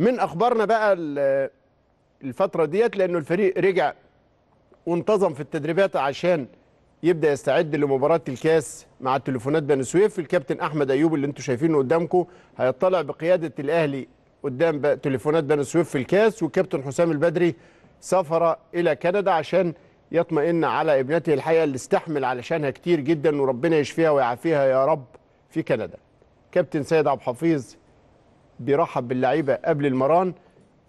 من أخبارنا بقى ال- الفترة ديت لأنه الفريق رجع وانتظم في التدريبات عشان يبدأ يستعد لمباراة الكاس مع التليفونات بني سويف. الكابتن أحمد أيوب اللي أنتم شايفينه قدامكم هيطلع بقيادة الأهلي قدام تليفونات بني سويف في الكاس والكابتن حسام البدري سافر إلى كندا عشان يطمئن على ابنته الحقيقة اللي استحمل علشانها كتير جدا وربنا يشفيها ويعافيها يا رب في كندا. كابتن سيد عبد الحفيظ بيرحب باللعيبة قبل المران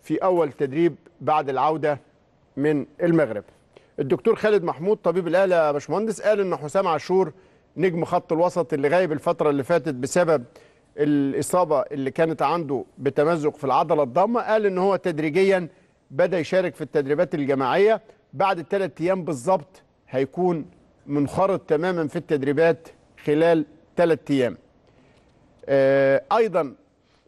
في أول تدريب بعد العودة من المغرب. الدكتور خالد محمود طبيب الاهلي يا باشمهندس قال إن حسام عاشور نجم خط الوسط اللي غايب الفترة اللي فاتت بسبب الإصابة اللي كانت عنده بتمزق في العضلة الضامة قال إن هو تدريجيا بدأ يشارك في التدريبات الجماعية. بعد ثلاث أيام بالظبط هيكون منخرط تماما في التدريبات خلال ثلاث أيام. آه، أيضا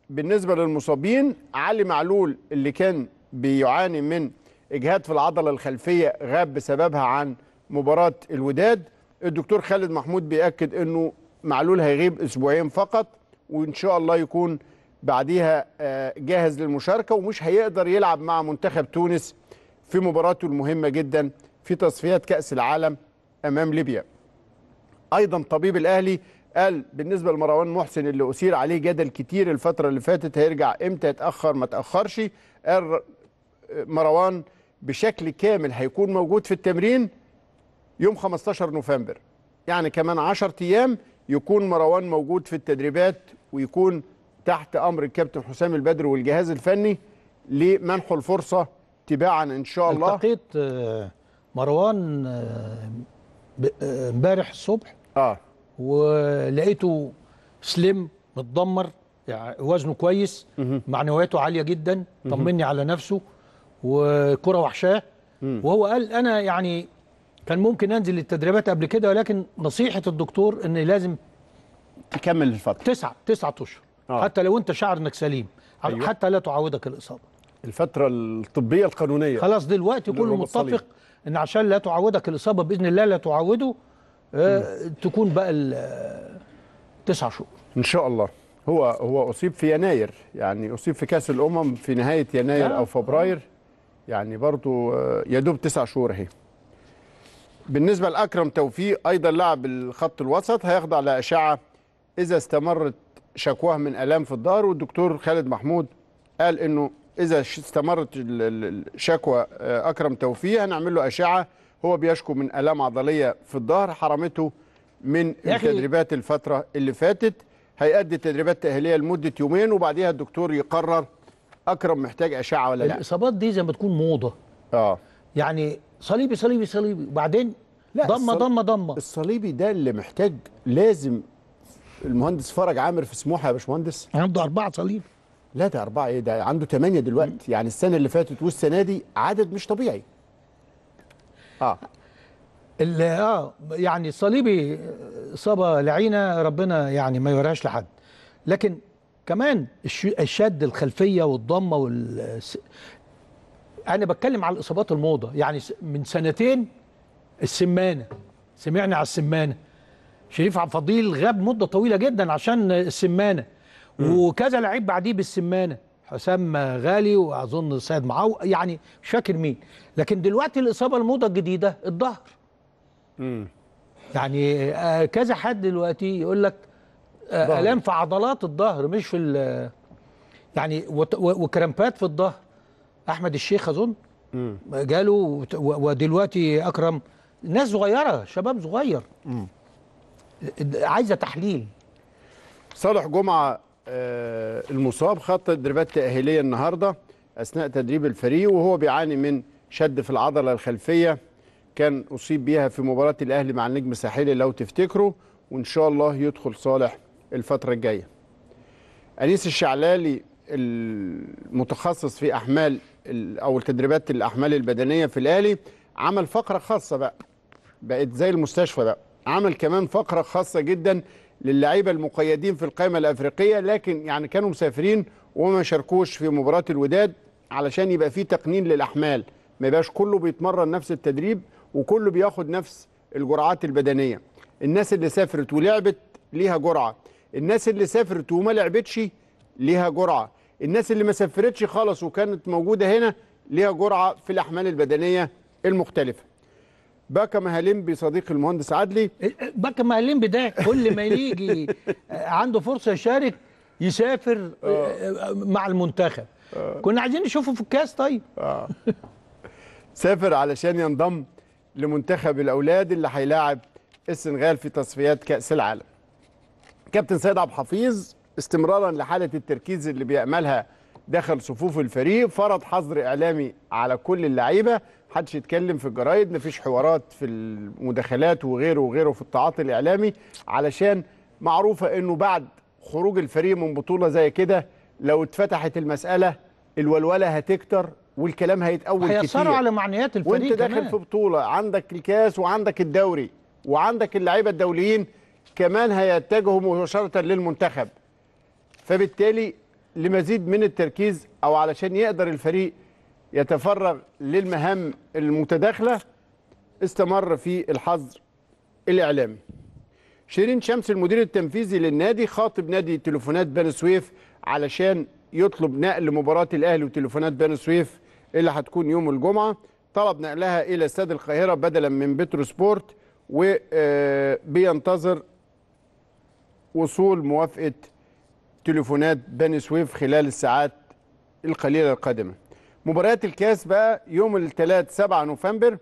بالنسبة للمصابين علي معلول اللي كان بيعاني من إجهاد في العضلة الخلفية غاب بسببها عن مباراة الوداد. الدكتور خالد محمود بيأكد إنه معلول هيغيب أسبوعين فقط وإن شاء الله يكون بعديها آه، جاهز للمشاركة ومش هيقدر يلعب مع منتخب تونس في مباراته المهمة جدا في تصفيات كأس العالم أمام ليبيا. أيضا طبيب الأهلي قال بالنسبة لمروان محسن اللي أثير عليه جدل كتير الفترة اللي فاتت هيرجع إمتى يتأخر ما تأخرش قال مروان بشكل كامل هيكون موجود في التمرين يوم 15 نوفمبر. يعني كمان 10 أيام يكون مروان موجود في التدريبات ويكون تحت أمر الكابتن حسام البدر والجهاز الفني لمنحه الفرصة تباعا إن شاء الله. التقيت آه، مروان آه، آه، امبارح الصبح. آه. ولقيته سليم متدمر يعني وزنه كويس معنوياته عالية جدا طمني على نفسه وكرة وحشاة. وهو قال أنا يعني كان ممكن أنزل التدريبات قبل كده ولكن نصيحة الدكتور إن لازم تكمل الفترة. تسعة تسعة أشهر. آه. حتى لو أنت شعر إنك سليم. أيوة. حتى لا تعودك الإصابة. الفترة الطبية القانونية. خلاص دلوقتي كله. متفق إن عشان لا تعودك الإصابة بإذن الله لا تعوده تكون بقى آه، تسع شهور. إن شاء الله. هو هو أصيب في يناير يعني أصيب في كأس الأمم في نهاية يناير آه. أو فبراير يعني برضو آه، يا دوب تسع شهور أهي. بالنسبة لأكرم توفيق أيضا لاعب الخط الوسط هيخضع لأشعة إذا استمرت شكواه من ألام في الظهر والدكتور خالد محمود قال إنه إذا استمرت ال- ال- الشكوى آه، أكرم توفيق هنعمل له أشعة هو بيشكو من آلام عضلية في الظهر حرمته من التدريبات الفترة اللي فاتت. هيأدي تدريبات تأهيلية لمدة يومين وبعديها الدكتور يقرر أكرم محتاج أشعة ولا لأ. الإصابات دي زي ما تكون موضة. آه. يعني صليبي صليبي صليبي وبعدين لا، ضمة ضمة ضمة. الصليبي ده اللي محتاج لازم المهندس فرج عامر في سموحة يا باشمهندس. عنده أربعة صليب لا ده أربعة إيه ده؟ عنده ثمانية دلوقتي. يعني السنة اللي فاتت والسنة دي عدد مش طبيعي. آه. ال- آه يعني صليبي إصابة لعينة ربنا يعني ما يوريهاش لحد. لكن كمان الش- الشد الخلفية والضمة وال أنا بتكلم على الإصابات الموضة. يعني من سنتين السمانة. سمعنا على السمانة. شريف عبد الفضيل غاب مدة طويلة جدا عشان السمانة. وكذا لعيب بعديه بالسمانة. حسام غالي وأظن سيد معاو يعني مش فاكر مين. لكن دلوقتي الإصابة الموضة الجديدة الظهر. يعني آه، كذا حد دلوقتي يقول لك آه،. آلام في عضلات الظهر مش في ال- يعني وكرامبات في الظهر. أحمد الشيخ أظن جاله ودلوقتي أكرم. ناس صغيرة شباب صغير. عايزة تحليل. صالح جمعة آه، المصاب خد تدريبات تأهيلية النهاردة أثناء تدريب الفريق وهو بيعاني من شد في العضلة الخلفية. كان أصيب بيها في مباراة الأهلي مع النجم الساحلي لو تفتكروا وإن شاء الله يدخل صالح الفترة الجاية. أنيس الشعلالي المتخصص في أحمال ال- أو تدريبات الأحمال البدنية في الأهلي عمل فقرة خاصة بقى بقت زي المستشفى بقى. عمل كمان فقرة خاصة جدا للعيبة المقيدين في القائمة الأفريقية لكن يعني كانوا مسافرين وما شاركوش في مباراة الوداد علشان يبقى في تقنين للأحمال. ما يبقاش كله بيتمرن نفس التدريب وكله بياخد نفس الجرعات البدنية. الناس اللي سافرت ولعبت ليها جرعة. الناس اللي سافرت وما لعبتش ليها جرعة. الناس اللي ما سافرتش خالص وكانت موجودة هنا ليها جرعة في الأحمال البدنية المختلفة. باكا مهاليمبي صديقي المهندس عدلي. باكا مهلين بده كل ما يجي عنده فرصة يشارك يسافر مع المنتخب. كنا عايزين نشوفه في الكاس طيب. سافر علشان ينضم لمنتخب الأولاد اللي هيلاعب السنغال في تصفيات كأس العالم. كابتن سيد عبد الحفيظ استمرارا لحالة التركيز اللي بيعملها داخل صفوف الفريق فرض حظر إعلامي على كل اللعيبة محدش يتكلم في الجرايد مفيش حوارات في المداخلات وغيره وغيره في التعاطي الإعلامي علشان معروفة إنه بعد خروج الفريق من بطولة زي كده لو اتفتحت المسألة الولولة هتكتر والكلام هيتقول كتير هيأثروا على معنويات الفريق وأنت داخل كمان. في بطولة عندك الكاس وعندك الدوري وعندك اللعيبة الدوليين كمان هيتجهوا مباشرة للمنتخب فبالتالي لمزيد من التركيز أو علشان يقدر الفريق يتفرغ للمهام المتداخلة استمر في الحظر الإعلامي. شيرين شمس المدير التنفيذي للنادي خاطب نادي تليفونات بني سويف علشان يطلب نقل مباراة الأهلي وتليفونات بني سويف اللي هتكون يوم الجمعة. طلب نقلها إلى استاد القاهرة بدلا من بترو سبورت وبينتظر وصول موافقة تليفونات بني سويف خلال الساعات القليلة القادمة. مباريات الكاس بقى يوم الثلاث 7 نوفمبر.